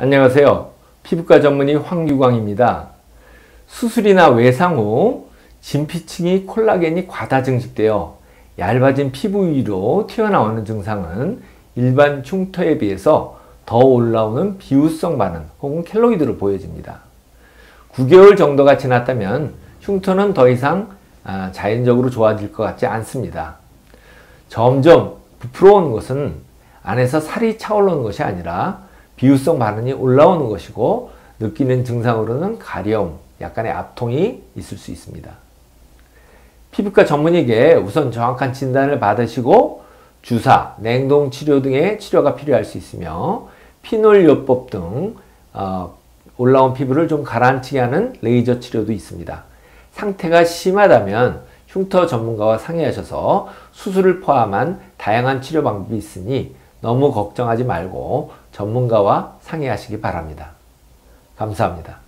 안녕하세요. 피부과 전문의 황유광입니다. 수술이나 외상 후 진피층이 콜라겐이 과다 증식되어 얇아진 피부 위로 튀어나오는 증상은 일반 흉터에 비해서 더 올라오는 비후성 반응 혹은 켈로이드로 보여집니다. 9개월 정도가 지났다면 흉터는 더 이상 아, 자연적으로 좋아질 것 같지 않습니다. 점점 부풀어 오는 것은 안에서 살이 차오르는 것이 아니라 비유성 반응이 올라오는 것이고 느끼는 증상으로는 가려움, 약간의 압통이 있을 수 있습니다. 피부과 전문의에게 우선 정확한 진단을 받으시고 주사, 냉동 치료 등의 치료가 필요할 수 있으며 피놀 요법 등 어, 올라온 피부를 좀 가라앉히게 하는 레이저 치료도 있습니다. 상태가 심하다면 흉터 전문가와 상의하셔서 수술을 포함한 다양한 치료 방법이 있으니 너무 걱정하지 말고 전문가와 상의하시기 바랍니다. 감사합니다.